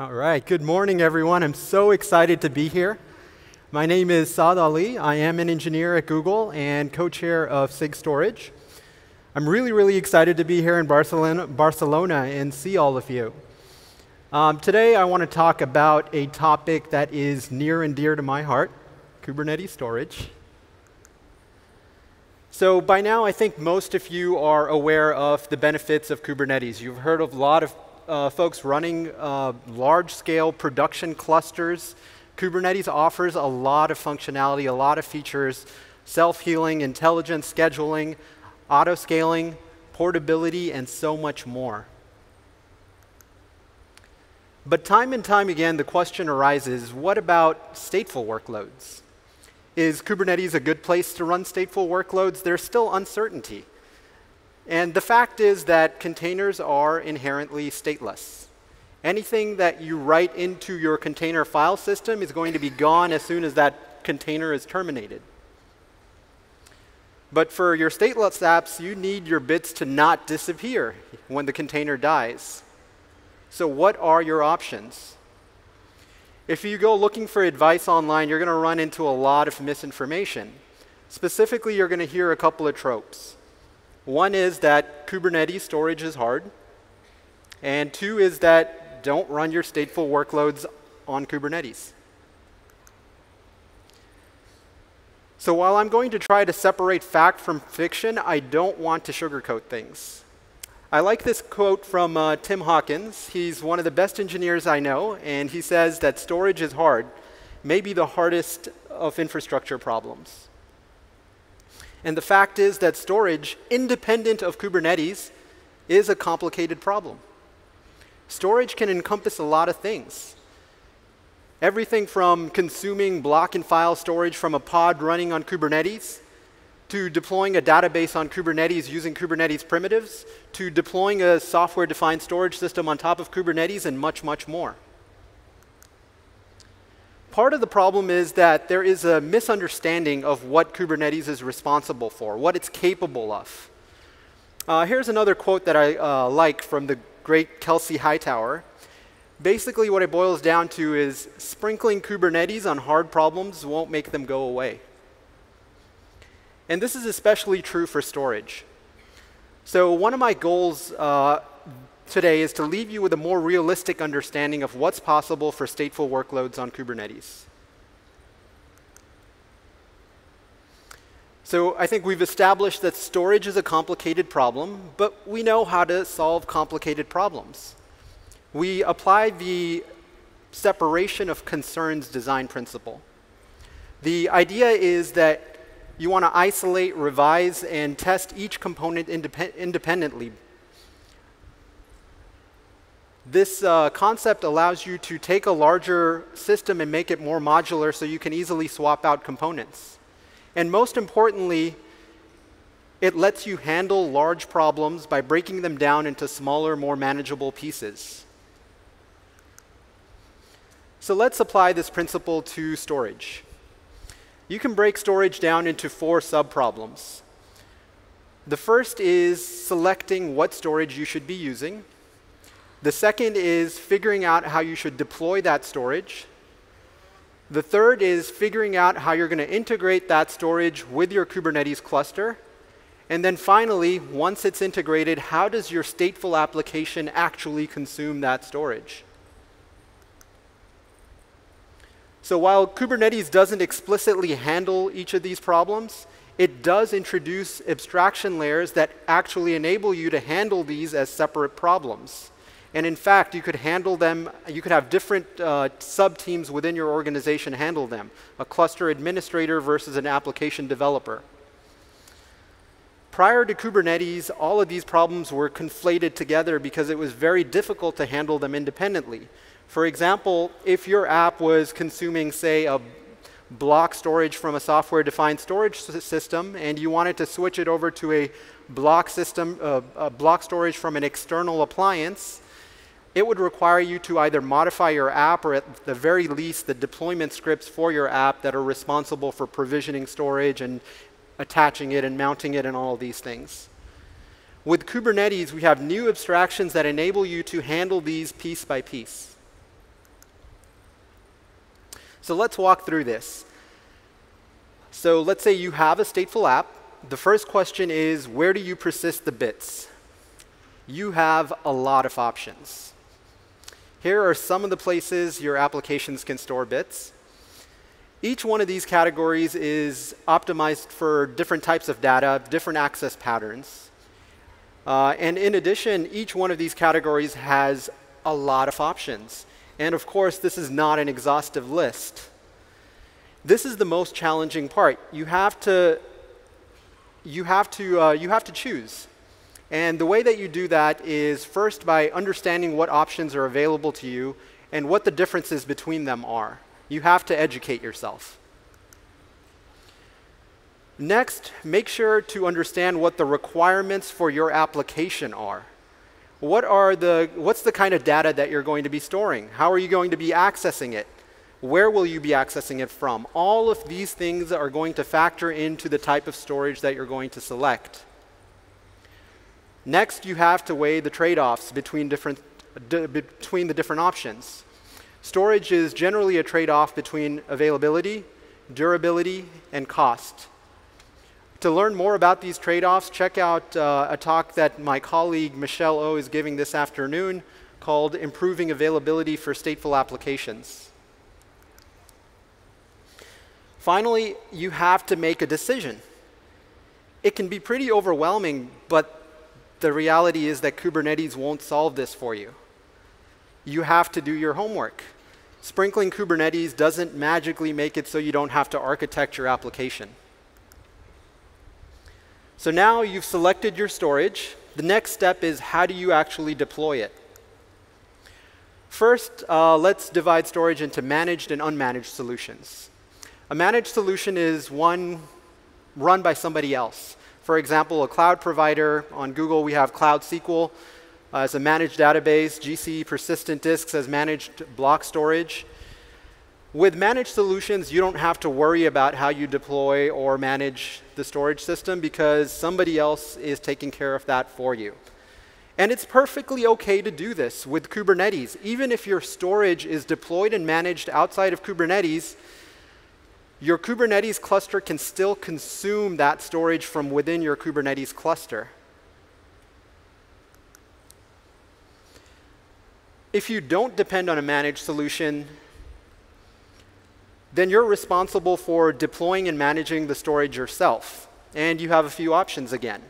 All right, good morning, everyone. I'm so excited to be here. My name is Saad Ali. I am an engineer at Google and co chair of SIG Storage. I'm really, really excited to be here in Barcelona, Barcelona and see all of you. Um, today, I want to talk about a topic that is near and dear to my heart Kubernetes storage. So, by now, I think most of you are aware of the benefits of Kubernetes. You've heard of a lot of uh, folks running uh, large-scale production clusters. Kubernetes offers a lot of functionality, a lot of features, self-healing, intelligent scheduling, auto-scaling, portability, and so much more. But time and time again, the question arises, what about stateful workloads? Is Kubernetes a good place to run stateful workloads? There's still uncertainty. And the fact is that containers are inherently stateless. Anything that you write into your container file system is going to be gone as soon as that container is terminated. But for your stateless apps, you need your bits to not disappear when the container dies. So what are your options? If you go looking for advice online, you're going to run into a lot of misinformation. Specifically, you're going to hear a couple of tropes. One is that Kubernetes storage is hard. And two is that don't run your stateful workloads on Kubernetes. So while I'm going to try to separate fact from fiction, I don't want to sugarcoat things. I like this quote from uh, Tim Hockin. He's one of the best engineers I know, and he says that storage is hard, maybe the hardest of infrastructure problems. And the fact is that storage, independent of Kubernetes, is a complicated problem. Storage can encompass a lot of things. Everything from consuming block and file storage from a pod running on Kubernetes, to deploying a database on Kubernetes using Kubernetes primitives, to deploying a software-defined storage system on top of Kubernetes, and much, much more. Part of the problem is that there is a misunderstanding of what Kubernetes is responsible for, what it's capable of. Uh, here's another quote that I uh, like from the great Kelsey Hightower. Basically, what it boils down to is sprinkling Kubernetes on hard problems won't make them go away. And this is especially true for storage. So one of my goals uh, today is to leave you with a more realistic understanding of what's possible for stateful workloads on Kubernetes. So I think we've established that storage is a complicated problem, but we know how to solve complicated problems. We apply the separation of concerns design principle. The idea is that you want to isolate, revise, and test each component indep independently this uh, concept allows you to take a larger system and make it more modular so you can easily swap out components. And most importantly, it lets you handle large problems by breaking them down into smaller, more manageable pieces. So let's apply this principle to storage. You can break storage down into four subproblems. The first is selecting what storage you should be using. The second is figuring out how you should deploy that storage. The third is figuring out how you're going to integrate that storage with your Kubernetes cluster. And then finally, once it's integrated, how does your stateful application actually consume that storage? So while Kubernetes doesn't explicitly handle each of these problems, it does introduce abstraction layers that actually enable you to handle these as separate problems. And in fact, you could handle them, you could have different uh, sub-teams within your organization handle them. A cluster administrator versus an application developer. Prior to Kubernetes, all of these problems were conflated together because it was very difficult to handle them independently. For example, if your app was consuming, say, a block storage from a software-defined storage system, and you wanted to switch it over to a block system, uh, a block storage from an external appliance, it would require you to either modify your app or at the very least the deployment scripts for your app that are responsible for provisioning storage and attaching it and mounting it and all these things. With Kubernetes, we have new abstractions that enable you to handle these piece by piece. So let's walk through this. So let's say you have a stateful app. The first question is, where do you persist the bits? You have a lot of options. Here are some of the places your applications can store bits. Each one of these categories is optimized for different types of data, different access patterns. Uh, and in addition, each one of these categories has a lot of options. And of course, this is not an exhaustive list. This is the most challenging part. You have to, you have to, uh, you have to choose. And the way that you do that is first by understanding what options are available to you and what the differences between them are. You have to educate yourself. Next, make sure to understand what the requirements for your application are. What are the, what's the kind of data that you're going to be storing? How are you going to be accessing it? Where will you be accessing it from? All of these things are going to factor into the type of storage that you're going to select. Next, you have to weigh the trade-offs between, different, between the different options. Storage is generally a trade-off between availability, durability, and cost. To learn more about these trade-offs, check out uh, a talk that my colleague Michelle Au is giving this afternoon called Improving Availability for Stateful Applications. Finally, you have to make a decision. It can be pretty overwhelming, but the reality is that Kubernetes won't solve this for you you have to do your homework. Sprinkling Kubernetes doesn't magically make it so you don't have to architect your application. So now you've selected your storage. The next step is how do you actually deploy it? First, uh, let's divide storage into managed and unmanaged solutions. A managed solution is one run by somebody else. For example, a cloud provider. On Google, we have Cloud SQL uh, as a managed database, GC persistent disks as managed block storage. With managed solutions, you don't have to worry about how you deploy or manage the storage system because somebody else is taking care of that for you. And it's perfectly okay to do this with Kubernetes. Even if your storage is deployed and managed outside of Kubernetes, your Kubernetes cluster can still consume that storage from within your Kubernetes cluster. If you don't depend on a managed solution, then you're responsible for deploying and managing the storage yourself. And you have a few options again.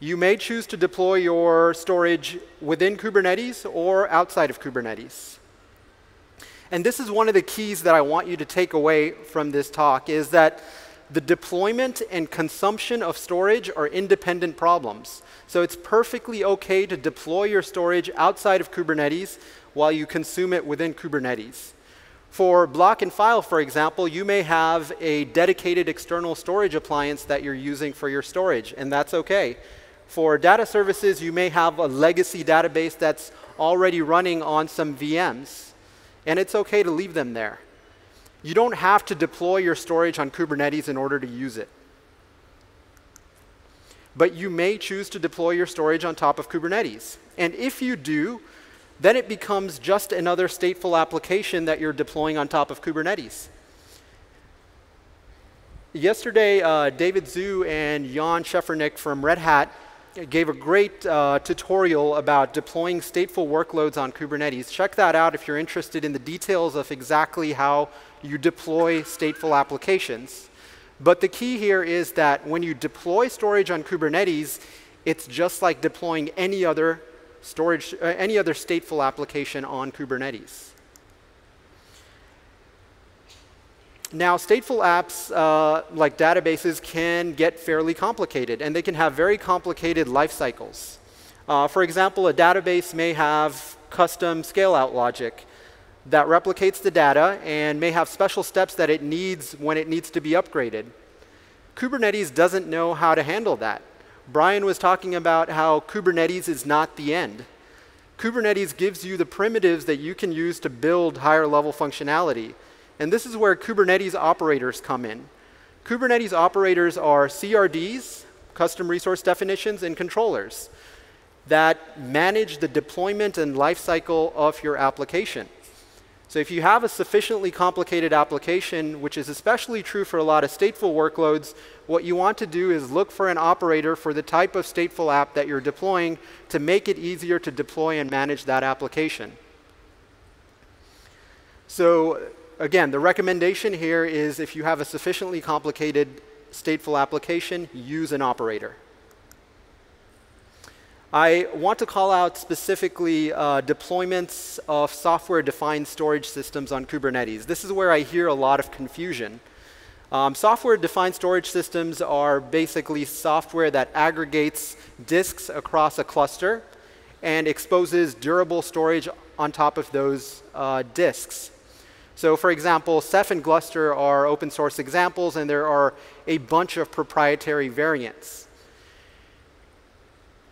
You may choose to deploy your storage within Kubernetes or outside of Kubernetes. And this is one of the keys that I want you to take away from this talk is that the deployment and consumption of storage are independent problems. So it's perfectly okay to deploy your storage outside of Kubernetes while you consume it within Kubernetes. For block and file, for example, you may have a dedicated external storage appliance that you're using for your storage, and that's okay. For data services, you may have a legacy database that's already running on some VMs, and it's okay to leave them there. You don't have to deploy your storage on Kubernetes in order to use it. But you may choose to deploy your storage on top of Kubernetes. And if you do, then it becomes just another stateful application that you're deploying on top of Kubernetes. Yesterday, uh, David Zhu and Jan Safranek from Red Hat gave a great uh, tutorial about deploying stateful workloads on Kubernetes. Check that out if you're interested in the details of exactly how you deploy stateful applications. But the key here is that when you deploy storage on Kubernetes, it's just like deploying any other storage, uh, any other stateful application on Kubernetes. Now, stateful apps uh, like databases can get fairly complicated, and they can have very complicated life cycles. Uh, for example, a database may have custom scale-out logic that replicates the data and may have special steps that it needs when it needs to be upgraded. Kubernetes doesn't know how to handle that. Brian was talking about how Kubernetes is not the end. Kubernetes gives you the primitives that you can use to build higher level functionality. And this is where Kubernetes operators come in. Kubernetes operators are CRDs, custom resource definitions, and controllers that manage the deployment and lifecycle of your application. So if you have a sufficiently complicated application, which is especially true for a lot of stateful workloads, what you want to do is look for an operator for the type of stateful app that you're deploying to make it easier to deploy and manage that application. So again, the recommendation here is if you have a sufficiently complicated stateful application, use an operator. I want to call out specifically uh, deployments of software-defined storage systems on Kubernetes. This is where I hear a lot of confusion. Um, software-defined storage systems are basically software that aggregates disks across a cluster and exposes durable storage on top of those uh, disks. So for example, Ceph and Gluster are open source examples, and there are a bunch of proprietary variants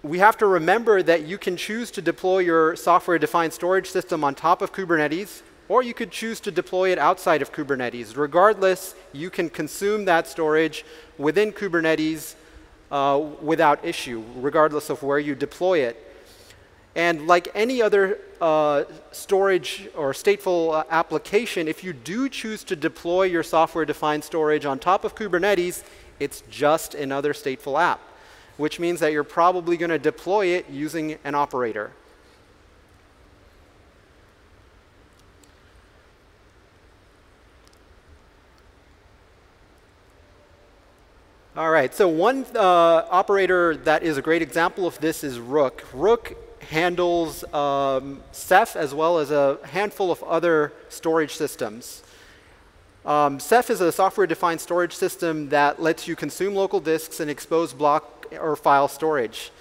we have to remember that you can choose to deploy your software-defined storage system on top of Kubernetes, or you could choose to deploy it outside of Kubernetes. Regardless, you can consume that storage within Kubernetes uh, without issue, regardless of where you deploy it. And like any other uh, storage or stateful uh, application, if you do choose to deploy your software-defined storage on top of Kubernetes, it's just another stateful app which means that you're probably going to deploy it using an operator. All right, so one uh, operator that is a great example of this is Rook. Rook handles um, Ceph as well as a handful of other storage systems. Um, Ceph is a software-defined storage system that lets you consume local disks and expose block or file storage.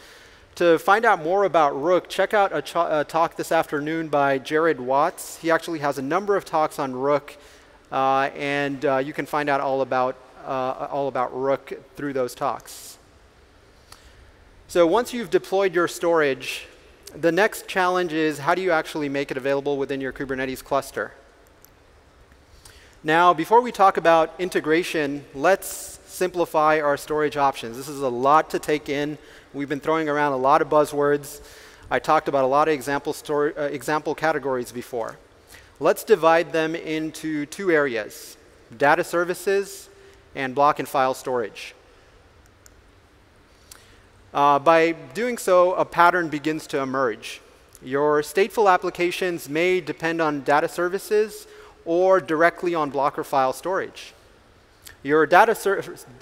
To find out more about Rook, check out a, a, talk this afternoon by Jared Watts. He actually has a number of talks on Rook, uh, and uh, you can find out all about, uh, all about Rook through those talks. So once you've deployed your storage, the next challenge is how do you actually make it available within your Kubernetes cluster? Now, before we talk about integration, let's simplify our storage options. This is a lot to take in. We've been throwing around a lot of buzzwords. I talked about a lot of example, uh, example categories before. Let's divide them into two areas, data services and block and file storage. Uh, by doing so, a pattern begins to emerge. Your stateful applications may depend on data services or directly on block or file storage. Your data,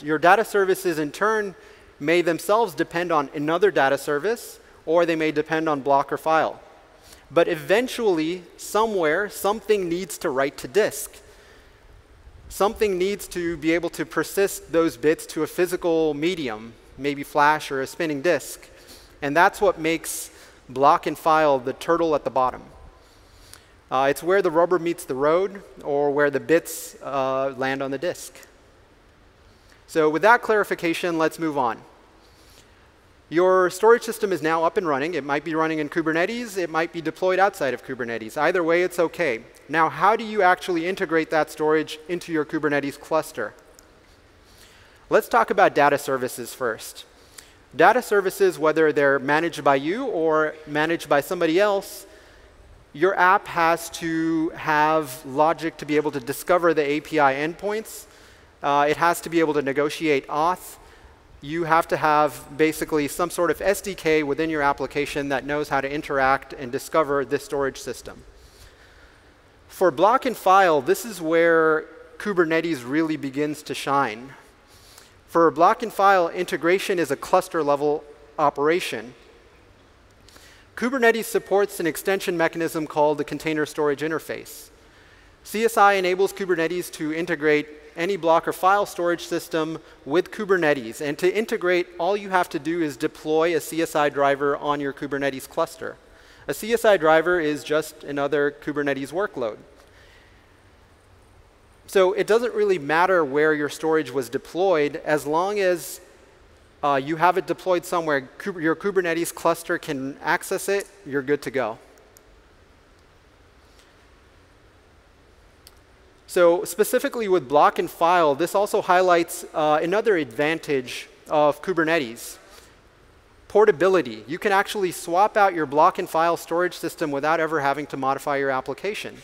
your data services, in turn, may themselves depend on another data service, or they may depend on block or file. But eventually, somewhere, something needs to write to disk. Something needs to be able to persist those bits to a physical medium, maybe flash or a spinning disk. And that's what makes block and file the turtle at the bottom. Uh, it's where the rubber meets the road or where the bits uh, land on the disk. So with that clarification, let's move on. Your storage system is now up and running. It might be running in Kubernetes. It might be deployed outside of Kubernetes. Either way, it's OK. Now, how do you actually integrate that storage into your Kubernetes cluster? Let's talk about data services first. Data services, whether they're managed by you or managed by somebody else, your app has to have logic to be able to discover the API endpoints uh, it has to be able to negotiate auth. You have to have basically some sort of SDK within your application that knows how to interact and discover this storage system. For block and file, this is where Kubernetes really begins to shine. For block and file, integration is a cluster level operation. Kubernetes supports an extension mechanism called the Container Storage Interface. CSI enables Kubernetes to integrate any block or file storage system with Kubernetes. And to integrate, all you have to do is deploy a CSI driver on your Kubernetes cluster. A CSI driver is just another Kubernetes workload. So it doesn't really matter where your storage was deployed as long as uh, you have it deployed somewhere, your Kubernetes cluster can access it, you're good to go. So specifically with block and file, this also highlights uh, another advantage of Kubernetes. Portability. You can actually swap out your block and file storage system without ever having to modify your application.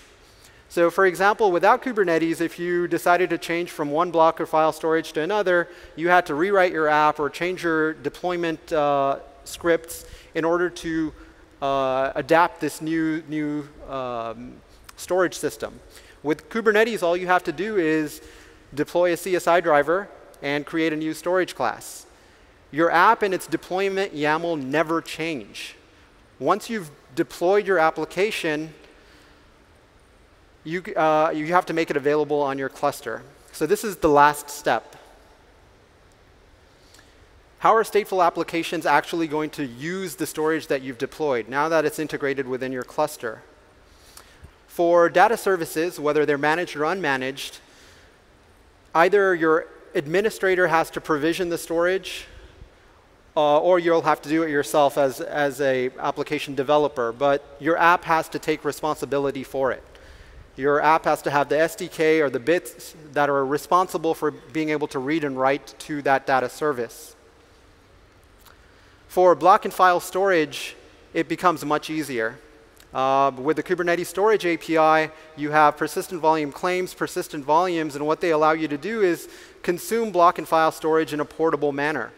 So for example, without Kubernetes, if you decided to change from one block of file storage to another, you had to rewrite your app or change your deployment uh, scripts in order to uh, adapt this new, new um, storage system. With Kubernetes, all you have to do is deploy a CSI driver and create a new storage class. Your app and its deployment YAML never change. Once you've deployed your application, you, uh, you have to make it available on your cluster. So this is the last step. How are stateful applications actually going to use the storage that you've deployed now that it's integrated within your cluster? For data services, whether they're managed or unmanaged, either your administrator has to provision the storage, uh, or you'll have to do it yourself as, as a application developer, but your app has to take responsibility for it. Your app has to have the SDK or the bits that are responsible for being able to read and write to that data service. For block and file storage, it becomes much easier. Uh, with the Kubernetes Storage API, you have persistent volume claims, persistent volumes, and what they allow you to do is consume block and file storage in a portable manner.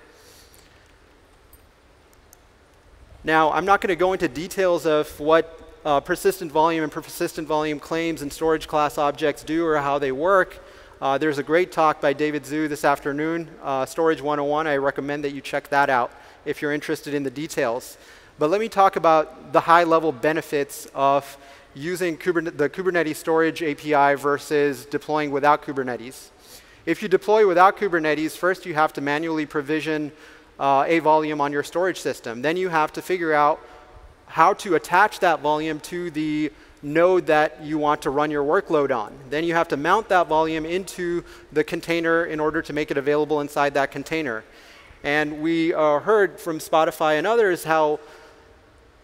Now, I'm not going to go into details of what uh, persistent volume and persistent volume claims and storage class objects do or how they work. Uh, there's a great talk by David Zhu this afternoon, uh, Storage 101. I recommend that you check that out if you're interested in the details. But let me talk about the high-level benefits of using Kuberne the Kubernetes Storage API versus deploying without Kubernetes. If you deploy without Kubernetes, first you have to manually provision uh, a volume on your storage system. Then you have to figure out how to attach that volume to the node that you want to run your workload on. Then you have to mount that volume into the container in order to make it available inside that container. And we uh, heard from Spotify and others how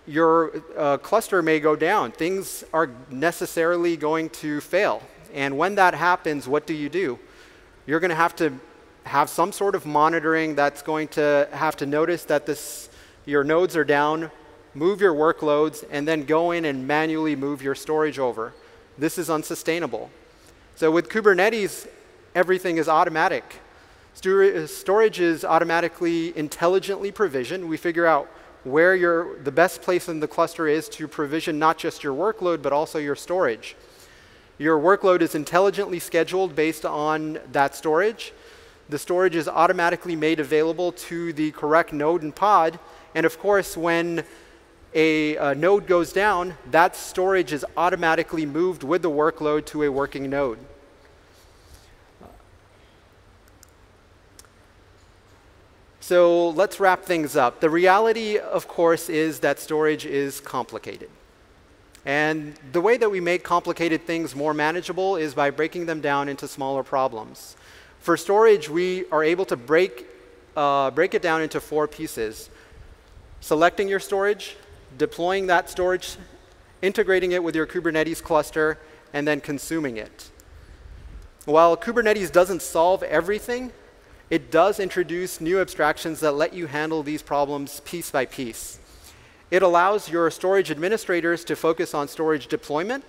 your uh, cluster may go down. Things are necessarily going to fail. And when that happens, what do you do? You're going to have to have some sort of monitoring that's going to have to notice that this, your nodes are down, move your workloads, and then go in and manually move your storage over. This is unsustainable. So with Kubernetes, everything is automatic. Storage is automatically intelligently provisioned. We figure out where your, the best place in the cluster is to provision not just your workload, but also your storage. Your workload is intelligently scheduled based on that storage. The storage is automatically made available to the correct node and pod. And of course, when a, a, node goes down, that storage is automatically moved with the workload to a working node. So let's wrap things up. The reality, of course, is that storage is complicated. And the way that we make complicated things more manageable is by breaking them down into smaller problems. For storage, we are able to break, uh, break it down into four pieces. Selecting your storage, deploying that storage, integrating it with your Kubernetes cluster, and then consuming it. While Kubernetes doesn't solve everything, it does introduce new abstractions that let you handle these problems piece by piece. It allows your storage administrators to focus on storage deployment.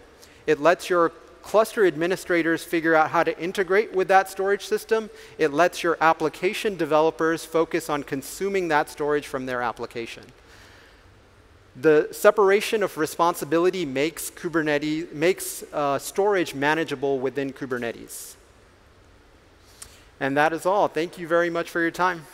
It lets your cluster administrators figure out how to integrate with that storage system. It lets your application developers focus on consuming that storage from their application. The separation of responsibility makes Kubernetes makes uh, storage manageable within Kubernetes. And that is all. Thank you very much for your time.